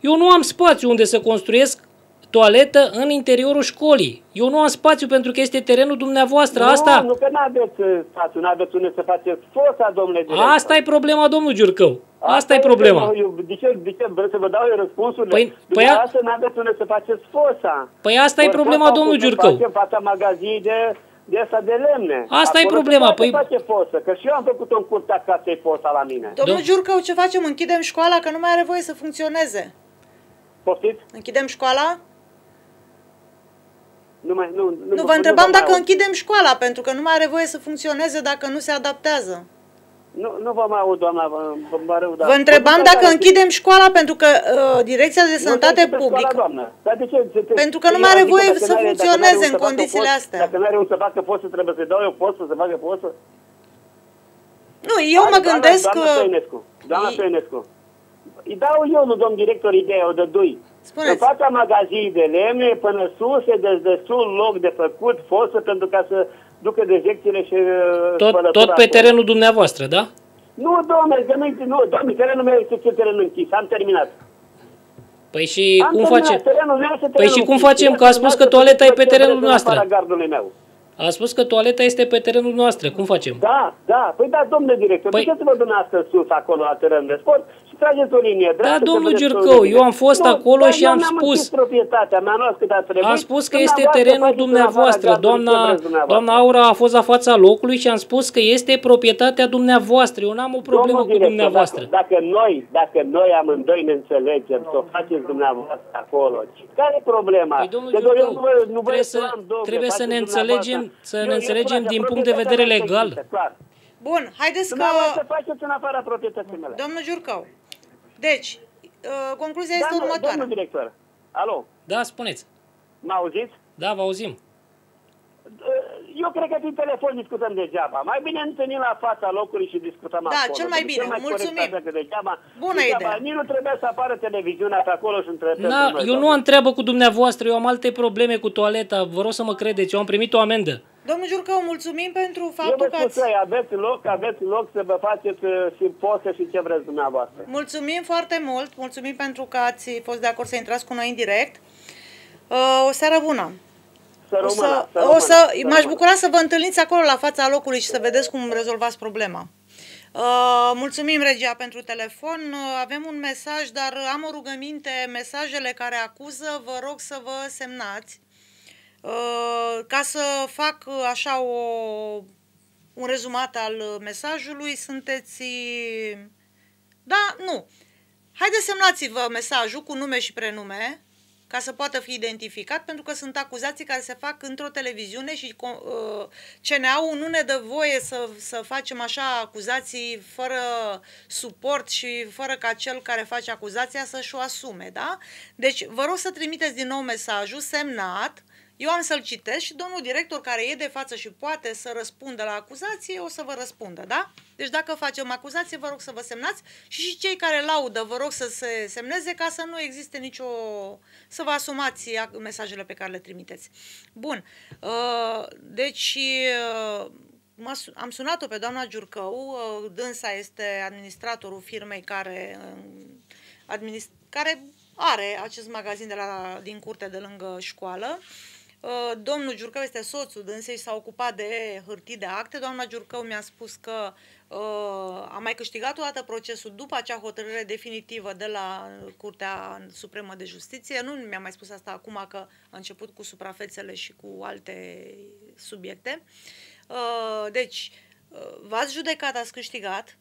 eu nu am spațiu unde să construiesc toaletă în interiorul școlii. Eu nu am spațiu pentru că este terenul dumneavoastră. Nu, Asta, nu că n-aveți uh, spațiu, n-aveți unde să faceți fosa, domnule director. asta e problema, domnul Giurcău. Asta e este, problema. eu- eu- De ce, de ce vreți să vă dau eu răspunsurile? Păi- păi a- Dumneavoastră n-aveți unde să faceți fosa. Păi asta e Ori problema, fosa domnul o să Giurcău. facem fața magaziei de, de asta de lemne. Asta e Acolo problema, se poate păi- face fosă, că și eu am făcut-o în curtea casei fosa la mine. Domnul Dom- Giurcău, ce facem? Închidem școala că nu mai are voie să funcționeze. Poftiți? Închidem școala? Nu, mai, nu, nu, Nu, vă întrebam vă mai dacă aud. închidem școala, pentru că nu mai are voie să funcționeze dacă nu se adaptează. Nu, nu vă mai aud, doamna, vă, vă, vă rău, dar... Vă întrebam Puteți dacă să- închidem școala pentru că uh, Direcția de Nu Sănătate închide școala, Publică... doamnă. Dar de ce? De, de, Pentru că nu eu mai are adică voie dacă să n-are- dacă funcționeze n-are în unde să facă condițiile post, astea. Dacă nu are unde să facă postă, trebuie să dau eu postă, să facă postă. Nu, eu mă Hai, gândesc doamna, că... Doamna Soinescu, doamna I- Soinescu, îi dau eu, nu domn director, ideea, o dădui. Spuneți. În fața magaziei de lemne, până sus, e de, destul loc de făcut, fosă, pentru ca să ducă dezecțiile și uh, Tot, spălătura tot pe acolo. terenul dumneavoastră, da? Nu, domnule, că nu, nu, domnule, terenul meu este ce teren închis, am terminat. Păi și am cum terminat, face? Terenul meu este Păi terenul și cum închis. facem? Că a spus că Terenul toaleta e meu pe este terenul în noastră. afara gardului meu. A spus că toaleta este pe terenul noastră. Cum facem? Da, da, păi da, domnule director, Păi- păi... duceți-vă dumneavoastră sus acolo la teren de sport și trageți o linie dreaptă. Da, să domnul vedeți Giurcău, o linie. eu am fost acolo dar și eu am mi-am spus. închis proprietatea, mi-am luat cât a trebuit. Am spus că este Dumneavoastră terenul faceți în dumneavoastră. afara gardului ce Doamna, vreți dumneavoastră. doamna Aura a fost la fața locului și am spus că este proprietatea dumneavoastră. Eu n-am o problemă Domnul cu director, dumneavoastră. Dacă, dacă, noi, dacă noi amândoi ne înțelegem să o faceți dumneavoastră acolo, care e problema? Păi, domnul Că eu Giurcău, nu vă- nu vă trebuie să- reclam, domnule, trebuie să faceți ne dumneavoastră. Înțelegem- să Eu- ne eu înțelegem spun din așa, punct de vedere proprietatea legal. noastră există, clar. Bun, haideți că... Dumneavoastră faceți în afara proprietății mele. Domnul Giurcău, deci, uh, concluzia este Doamnă- următoarea. Domnul director, alo, Da, spuneți. mă auziți? Da, vă auzim. Eu cred că prin telefon discutăm degeaba. Mai bine întâlnim la fața locului și discutăm Da, acolo. cel mai Cel bine. corect Mulțumim. așa că degeaba, Bună degeaba, idee. Nici nu trebuie să apară televiziunea pe acolo și între Na, eu nu am treabă cu dumneavoastră, eu am alte probleme cu toaleta, vă rog să mă credeți, eu am primit o amendă. Domnul Giurcău, mulțumim pentru Eu faptul vă că spun ați... să aveți loc, aveți loc să vă faceți uh, și poze și ce vreți dumneavoastră. Mulțumim foarte mult, mulțumim pentru că ați fost de acord să intrați cu noi în direct. Uh, o seară bună! Să O rămână, să, să o rămână, să, să m-aș rămână. bucura să vă întâlniți acolo la fața locului și să vedeți cum rezolvați problema. Uh, mulțumim, Regia, pentru telefon. Uh, avem un mesaj, dar am o rugăminte. Mesajele care acuză, vă rog să vă semnați. Uh, ca să fac uh, așa o, un rezumat al uh, mesajului, sunteți... uh, Da, nu. Haideți semnați-vă mesajul cu nume și prenume ca să poată fi identificat, pentru că sunt acuzații care se fac într-o televiziune și uh, CNA-ul nu ne dă voie să, să facem așa acuzații fără suport și fără ca cel care face acuzația să-și o asume, da? Deci vă rog să trimiteți din nou mesajul semnat, eu am să-l citesc și domnul director care e de față și poate să răspundă la acuzație, o să vă răspundă, da? Deci dacă facem acuzație, vă rog să vă semnați și și cei care laudă, vă răg să se semneze ca să nu existe nicio... să vă asumați ac- mesajele pe care le trimiteți. Bun. Uh, Deci, uh, m-a su- am sunat-o pe doamna Giurcău, uh, dânsa este administratorul firmei care, uh, administ- care are acest magazin de la, din curte de lângă școală. Uh, Domnul Giurcău este soțul dânsei și s-a ocupat de hârtii de acte. Doamna Giurcău mi-a spus că uh, a mai câștigat o dată procesul după acea hotărâre definitivă de la Curtea Supremă de Justiție. Nu mi-a mai spus asta acum că a început cu suprafețele și cu alte subiecte. Uh, deci, uh, v-ați judecat, ați câștigat.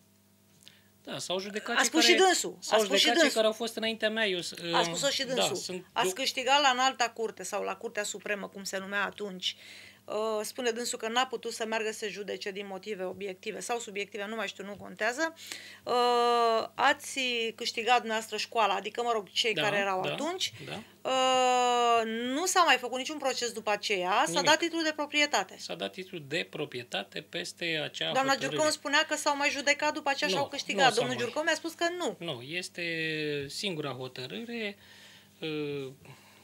Da, s-au judecat A cei spus care, și dânsul, a S-au spus și judecat cei dânsul. care au fost înaintea mea. Eu, s- A um, spus-o și Da, dânsul. sunt, Ați eu, câștigat la înalta curte sau la Curtea Supremă, cum se numea atunci. Uh, Spune dânsul că n-a putut să meargă să se judece din motive obiective sau subiective, nu mai știu, nu contează. Uh, Ați câștigat dumneavoastră școala, adică, mă rog, cei da, care erau da, atunci. Da. Uh, Nu s-a mai făcut niciun proces după aceea, s-a Nimic. dat titlul de proprietate. S-a dat titlul de proprietate peste acea Doamna hotărâre. Giurcău îmi spunea că s-au mai judecat după aceea și Nu, au nu câștigat. s-au Domnul mai. Giurcău mi-a spus că nu. Nu, este singura hotărâre uh,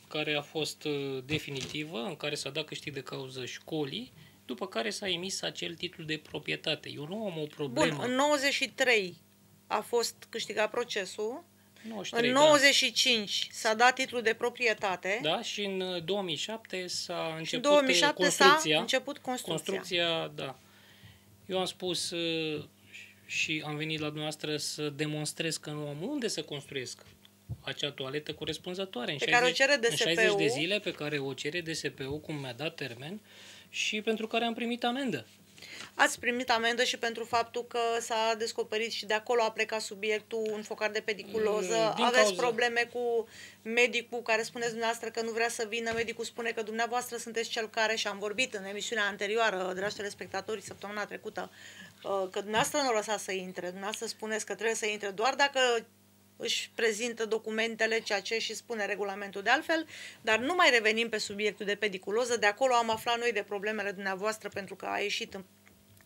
care a fost uh, definitivă, în care s-a dat câștig de cauză școlii, după care s-a emis acel titlu de proprietate. Eu nu am o problemă. Bun, în 93 a fost câștigat procesul. 93, În da. 95 s-a dat titlul de proprietate. Da, și în uh, 2007 s-a început Și în uh, 2007 s-a construcția. început construcția. Construcția, da. Eu am spus uh, și am venit la dumneavoastră să demonstrez că nu am unde să construiesc acea toaletă corespunzătoare. În Pe care o cere în 60 de DSP-ul. zile pe care o cere DSP-ul, cum mi-a dat termen, și pentru care am primit amendă. Ați primit amendă și pentru faptul că s-a descoperit și de acolo a plecat subiectul un focar de pediculoză. Mm, din Aveți cauza- probleme cu medicul care spuneți dumneavoastră că nu vrea să vină. Medicul spune că dumneavoastră sunteți cel care, și am vorbit în emisiunea anterioară, dragi telespectatori, săptămâna trecută, uh, că dumneavoastră nu o lăsați să intre. Dumneavoastră spuneți că trebuie să intre doar dacă își prezintă documentele, ceea ce și spune regulamentul de altfel, dar nu mai revenim pe subiectul de pediculoză. De acolo am aflat noi de problemele dumneavoastră pentru că a ieșit în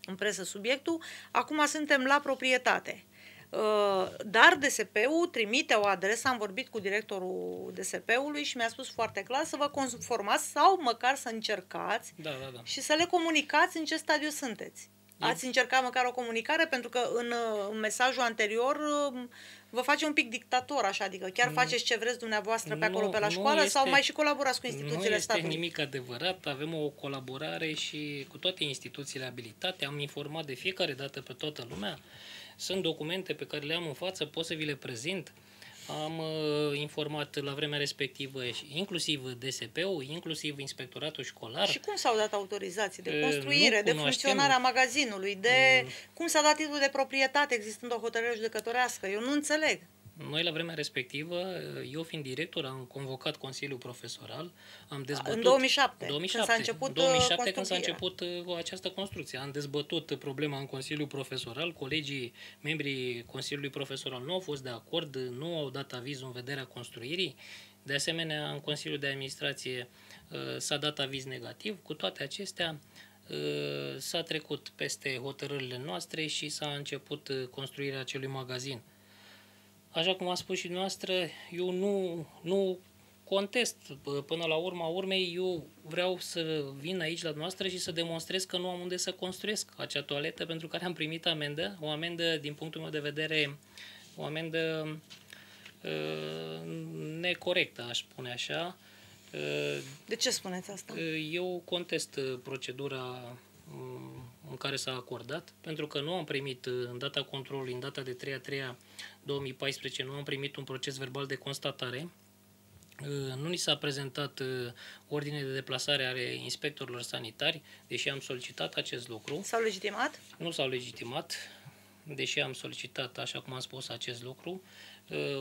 în presă subiectul, acum suntem la proprietate. Uh, Dar DSP-ul trimite o adresă, am vorbit cu directorul DSP-ului și mi-a spus foarte clar să vă conformați sau măcar să încercați Da, da, da. și să le comunicați în ce stadiu sunteți. Ați încercat măcar o comunicare? Pentru că în, uh, în mesajul anterior uh, vă face un pic dictator, așa, adică chiar faceți ce vreți dumneavoastră pe acolo Nu, pe la nu școală sau este- mai și colaborați cu Nu instituțiile este statului? nimic adevărat, avem o colaborare și cu toate instituțiile abilitate, am informat de fiecare dată pe toată lumea. Sunt documente pe care le am în față, pot să vi le prezint. Am uh, informat la vremea respectivă și inclusiv DSP-ul, inclusiv inspectoratul școlar. Și cum s-au dat autorizații de E, construire, nu de cunoaștem. Mm. funcționarea magazinului, de cum s-a dat titlul de proprietate existând o hotărâre judecătorească? Eu nu înțeleg. Noi, la vremea respectivă, eu fiind director, am convocat Consiliul Profesoral, am dezbătut... În 2007, 2007 când s-a început 2007, când s-a început uh, această construcție. Am dezbătut problema în Consiliul Profesoral, colegii, membrii Consiliului Profesoral nu au fost de acord, nu au dat avizul în vederea construirii. De asemenea, în Consiliul de Administrație uh, s-a dat aviz negativ. Cu toate acestea, uh, s-a trecut peste hotărârile noastre și s-a început construirea acelui magazin așa cum a spus și noastră, eu nu, nu contest. Până la urma urmei, eu vreau să vin aici la noastră și să demonstrez că nu am unde să construiesc acea toaletă pentru care am primit amendă, o amendă, din punctul meu de vedere, o amendă uh, necorectă, aș spune așa. Uh, de ce spuneți asta? Uh, eu contest procedura în care s-a acordat, pentru că nu am primit în data controlului, în data de 3 a 3 2014, nu am primit un proces verbal de constatare. Nu ni s-a prezentat ordine de deplasare ale inspectorilor sanitari, deși am solicitat acest lucru. S-au legitimat? Nu s-au legitimat, deși am solicitat, așa cum am spus, acest lucru.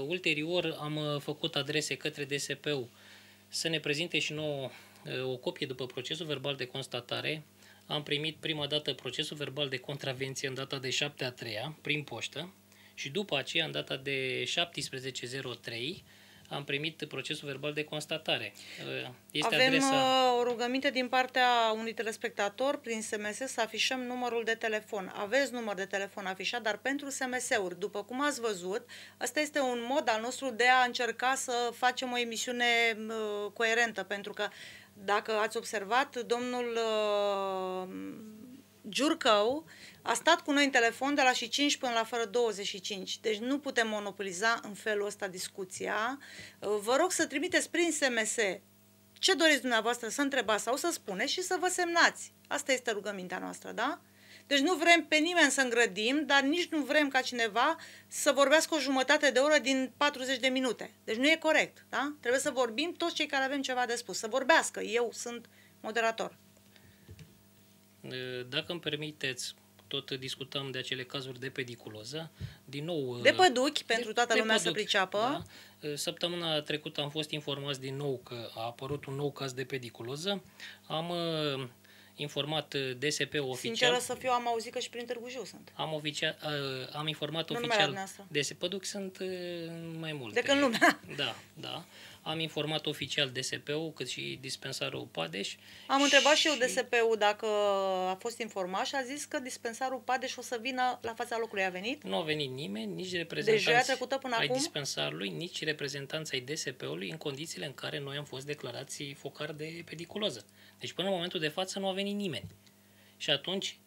Ulterior am făcut adrese către DSP-ul să ne prezinte și nouă o copie după procesul verbal de constatare am primit prima dată procesul verbal de contravenție în data de 7 a 3 prin poștă și după aceea, în data de 17.03, am primit procesul verbal de constatare. Este Avem adresa... Uh, o rugăminte din partea unui telespectator prin SMS să afișăm numărul de telefon. Aveți număr de telefon afișat, dar pentru SMS-uri, după cum ați văzut, ăsta este un mod al nostru de a încerca să facem o emisiune uh, coerentă, pentru că dacă ați observat, domnul uh, Giurcău a stat cu noi în telefon de la și 5 până la fără 25. Deci nu putem monopoliza în felul ăsta discuția. Uh, vă rog să trimiteți prin SMS ce doriți dumneavoastră să întrebați sau să spuneți și să vă semnați. Asta este rugămintea noastră, da? Deci nu vrem pe nimeni să îngrădim, dar nici nu vrem ca cineva să vorbească o jumătate de oră din 40 de minute. Deci nu e corect, da? Trebuie să vorbim toți cei care avem ceva de spus, să vorbească. Eu sunt moderator. Dacă îmi permiteți, tot discutăm de acele cazuri de pediculoză. Din nou... De păduchi, de, pentru toată de lumea păduchi, să priceapă. Da. Săptămâna trecută am fost informați din nou că a apărut un nou caz de pediculoză. Am informat uh, DSP oficial. Sinceră să fiu, am auzit că și prin Târgu Jiu sunt. Am, oficial, uh, am informat nu oficial DSP, duc sunt uh, mai multe. Decât în lumea. Da, da. Am informat oficial DSP-ul, cât și dispensarul Padeș. Am și... întrebat și eu DSP-ul dacă a fost informat și a zis că dispensarul Padeș o să vină la fața locului. A venit? Nu a venit nimeni, nici reprezentanți deci trecută până ai acum? dispensarului, nici reprezentanți ai DSP-ului în condițiile în care noi am fost declarați focar de pediculoză. Deci până în momentul de față nu a venit nimeni. Și atunci,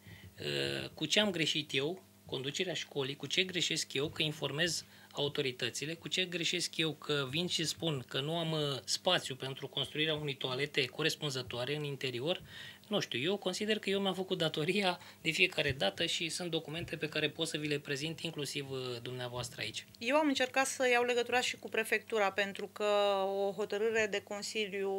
ă, cu ce am greșit eu, conducerea școlii, cu ce greșesc eu că informez autoritățile, cu ce greșesc eu că vin și spun că nu am ă, spațiu pentru construirea unei toalete corespunzătoare în interior, nu știu, eu consider că eu mi-am făcut datoria de fiecare dată și sunt documente pe care pot să vi le prezint inclusiv ă, dumneavoastră aici. Eu am încercat să iau legătura și cu prefectura pentru că o hotărâre de Consiliu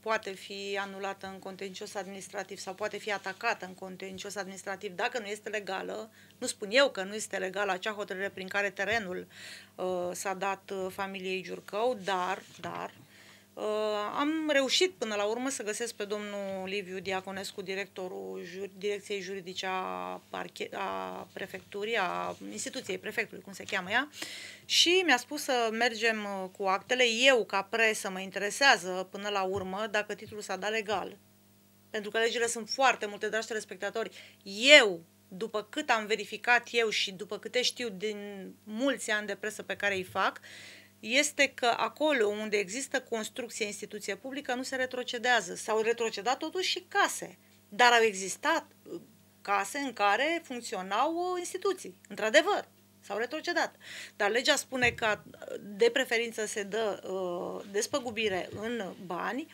poate fi anulată în contencios administrativ sau poate fi atacată în contencios administrativ dacă nu este legală. Nu spun eu că nu este legală acea hotărâre prin care terenul uh, s-a dat uh, familiei Giurcău, dar, dar uh, am reușit până la urmă să găsesc pe domnul Liviu Diaconescu, directorul jur, Direcției Juridice a, parche, a prefecturii, a instituției prefectului, cum se cheamă ea, și mi-a spus să mergem uh, cu actele. Eu, ca presă, mă interesează până la urmă dacă titlul s-a dat legal. Pentru că legile sunt foarte multe, dragi telespectatori. Eu, după cât am verificat eu și după câte știu din mulți ani de presă pe care îi fac, este că acolo unde există construcție, instituție publică, nu se retrocedează. S-au retrocedat totuși și case. Dar au existat uh, case în care funcționau uh, instituții, într-adevăr s-au retrocedat. Dar legea spune că de preferință se dă uh, despăgubire în bani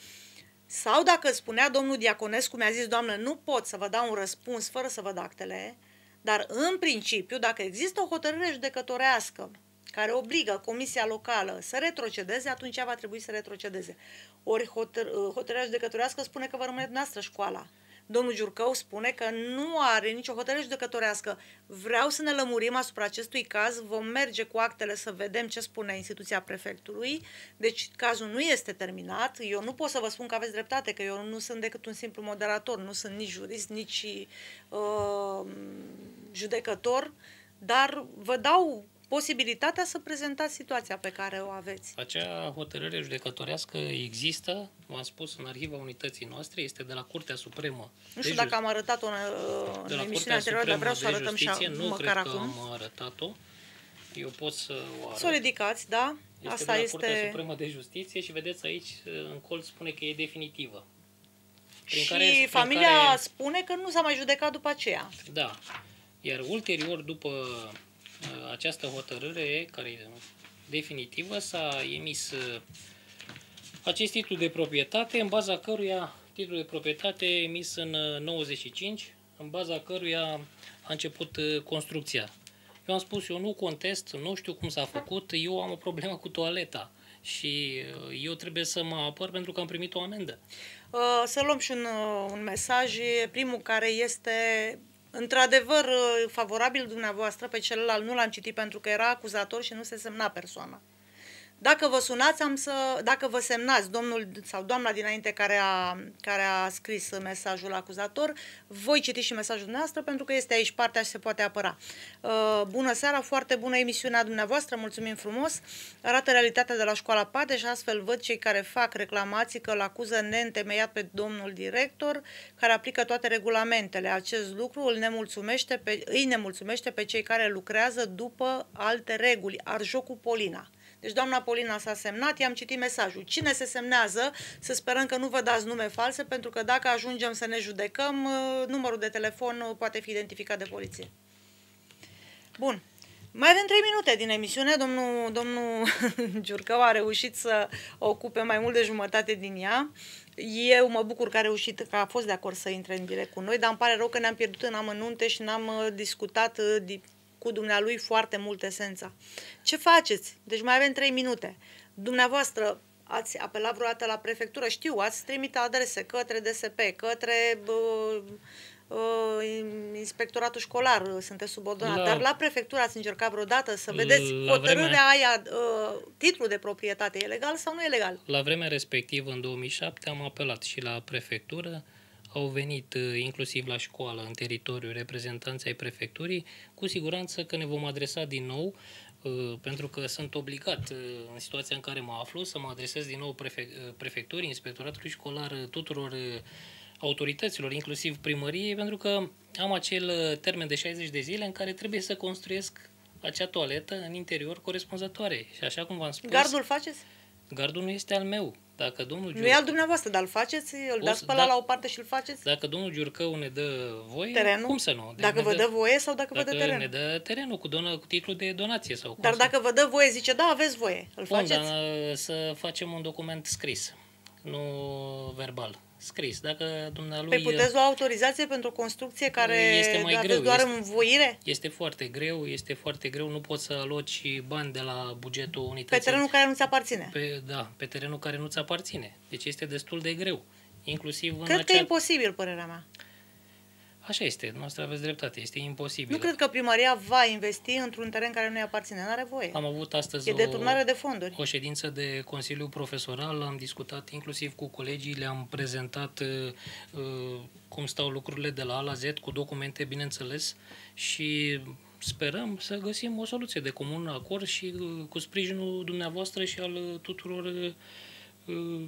sau dacă spunea domnul Diaconescu, mi-a zis, doamnă, nu pot să vă dau un răspuns fără să văd actele, dar în principiu, dacă există o hotărâre judecătorească care obligă Comisia Locală să retrocedeze, atunci ea va trebui să retrocedeze. Ori hotăr- uh, hotărârea judecătorească spune că vă rămâne dumneavoastră școala. Domnul Giurcău spune că nu are nicio hotărâre judecătorească. Vreau să ne lămurim asupra acestui caz, vom merge cu actele să vedem ce spune instituția prefectului. Deci cazul nu este terminat. Eu nu pot să vă spun că aveți dreptate, că eu nu sunt decât un simplu moderator, nu sunt nici jurist, nici uh, judecător, dar vă dau posibilitatea să prezentați situația pe care o aveți. Acea hotărâre judecătorească există, v-am spus, în arhiva unității noastre, este de la Curtea Supremă. Nu știu dacă am arătat-o în, în emisiunea anterioară, dar vreau să arătăm justiție, și nu măcar cred acum. că am arătat-o. Eu pot să o arăt. Să o ridicați, da? Este Asta de la este... Curtea Supremă de Justiție și vedeți aici, în colț, spune că e definitivă. Prin și care- prin familia care- spune că nu s-a mai judecat după aceea. Da. Iar ulterior, după uh, această hotărâre, care e definitivă, s-a emis uh, acest titlu de proprietate, în baza căruia, titlul de proprietate emis în uh, 95, în baza căruia a început uh, construcția. Eu am spus, eu nu contest, nu știu cum s-a făcut, eu am o problemă cu toaleta și uh, eu trebuie să mă apăr pentru că am primit o amendă. Uh, Să luăm și un, uh, un mesaj. E Primul care este într-adevăr uh, favorabil dumneavoastră, pe celălalt nu l-am citit pentru că era acuzator și nu se semna persoana. Dacă vă sunați, am să, dacă vă semnați, domnul sau doamna dinainte care a, care a scris mesajul acuzator, voi citi și mesajul dumneavoastră pentru că este aici partea și se poate apăra. Uh, bună seara, foarte bună emisiunea dumneavoastră, mulțumim frumos. Arată realitatea de la școala Pate și astfel văd cei care fac reclamații că îl acuză neîntemeiat pe domnul director, care aplică toate regulamentele. Acest lucru îl nemulțumește pe, îi nemulțumește pe cei care lucrează după alte reguli. Arjocu Polina. Deci doamna Polina s-a semnat, i-am citit mesajul. Cine se semnează, să sperăm că nu vă dați nume false, pentru că dacă ajungem să ne judecăm, uh, numărul de telefon uh, poate fi identificat de poliție. Bun. Mai avem trei minute din emisiune. Domnul, domnul Giurcău a reușit să ocupe mai mult de jumătate din ea. Eu mă bucur că a reușit, că a fost de acord să intre în direct cu noi, dar îmi pare rău că ne-am pierdut în amănunte și n-am uh, discutat uh, di- cu dumnealui foarte mult esența. Ce faceți? Deci mai avem trei minute. Dumneavoastră ați apelat vreodată la prefectură? Știu, ați trimit adrese către DSP, către uh, uh, inspectoratul școlar, uh, sunteți subordonat, La- dar la prefectură ați încercat vreodată să vedeți La hotărârea vremea- aia, uh, titlul de proprietate, e legal sau nu e legal? La vremea respectivă, în 2007, am apelat și la prefectură. Au venit uh, inclusiv la școală, în teritoriu, reprezentanții ai prefecturii. Cu siguranță că ne vom adresa din nou, uh, pentru că sunt obligat, uh, în situația în care mă aflu, să mă adresez din nou prefe- uh, prefecturii, inspectoratului școlar, uh, tuturor uh, autorităților, inclusiv primăriei, pentru că am acel uh, termen de 60 de zile în care trebuie să construiesc acea toaletă în interior corespunzătoare. Și așa cum v-am spus, Gardul faceți? Gardul nu este al meu. Dacă domnul, Nu e al dumneavoastră, dar îl faceți, îl O dați să- pe ăla da. la o parte și îl faceți? dacă domnul Giurcău ne dă voie, Terenul? cum să nu? Deci Dacă ne vă dă voie sau dacă, dacă vă dă terenul? ne dă terenul cu, donă, cu titlu de donație sau cum Dar să- dacă vă dă voie, zice, da, aveți voie, îl Bun, faceți? dar să facem un document scris, nu verbal. Scris. Dacă dumnealui... Păi puteți lua autorizație pentru o construcție care Este mai aveți greu, doar este- învoire? Este foarte greu, este foarte greu, nu poți să aloci bani de la bugetul Pe unității. terenul care nu-ți aparține. Pe, da, pe terenul care nu-ți aparține. Deci este destul de greu. Inclusiv în Cred că e acea... imposibil, părerea mea. Așa este, noastră aveți dreptate, este imposibil. Nu cred că primăria va investi într-un teren care nu-i aparține. Nu are voie. Am avut astăzi E o, deturnare de fonduri. o ședință de Consiliu Profesoral, am discutat inclusiv cu colegii, le-am prezentat uh, uh, cum stau lucrurile de la A la Z, cu documente, bineînțeles, și sperăm să găsim o soluție de comun acord și uh, cu sprijinul dumneavoastră și al uh, tuturor uh, uh,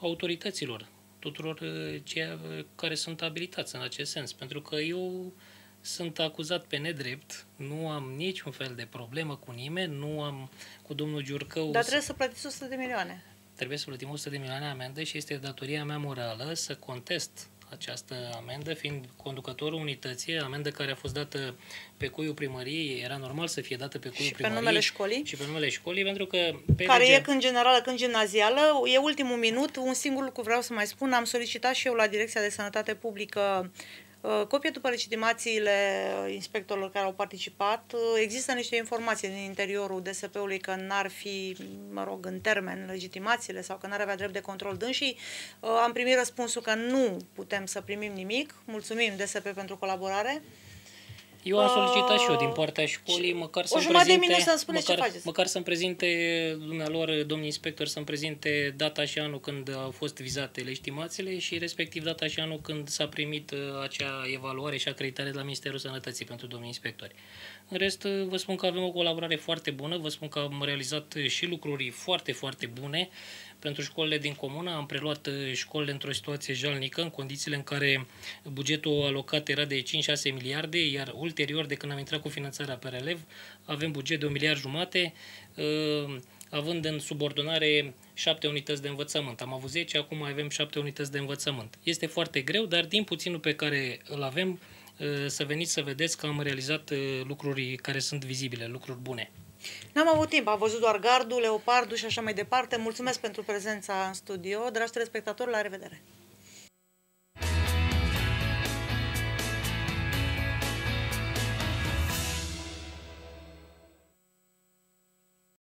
autorităților, tuturor uh, ceia uh, care sunt abilitați în acest sens, pentru că eu sunt acuzat pe nedrept, nu am niciun fel de problemă cu nimeni, nu am cu domnul Giurcău... Dar trebuie să plătiți 100 de milioane. trebuie să plătim 100 de milioane amendă și este datoria mea morală să contest această amendă, fiind conducătorul unității, amendă care a fost dată pe cuiul primăriei, era normal să fie dată pe cuiul Și pe primăriei. numele școlii? Și pe numele școlii, pentru că pe Care lege- e când generală, când gimnazială. E ultimul minut. Un singur lucru vreau să mai spun. Am solicitat și eu la Direcția de Sănătate Publică Uh, copie după legitimațiile inspectorilor care au participat. Uh, există niște informații din interiorul DSP-ului că n-ar fi, mă rog, în termen legitimațiile sau că n-ar avea drept de control dânsii. Uh, am primit răspunsul că nu putem să primim nimic. Mulțumim DSP pentru colaborare. Eu am solicitat și eu din partea școlii, măcar să-mi prezinte, să măcar, ce faceți. măcar să-mi prezinte dumnealor, domnul inspector, să-mi prezinte data și anul când au fost vizate legitimațiile și respectiv data și anul când s-a primit uh, acea evaluare și acreditare de la Ministerul Sănătății pentru domnii inspectori. În rest, uh, vă spun că avem o colaborare foarte bună, vă spun că am realizat și lucruri foarte, foarte bune pentru școlile din comună. Am preluat uh, școlile într-o situație jalnică, în condițiile în care bugetul alocat era de 5-6 miliarde, iar ulterior, de când am intrat cu finanțarea pe relev, avem buget de 1 miliard jumate, uh, având în subordonare 7 unități de învățământ. Am avut 10, acum mai avem 7 unități de învățământ. Este foarte greu, dar din puținul pe care îl avem, uh, să veniți să vedeți că am realizat lucruri care sunt vizibile, lucruri bune. N-am avut timp, am văzut doar gardul, leopardul și așa mai departe. Mulțumesc pentru prezența în studio. Dragi telespectatori, la revedere!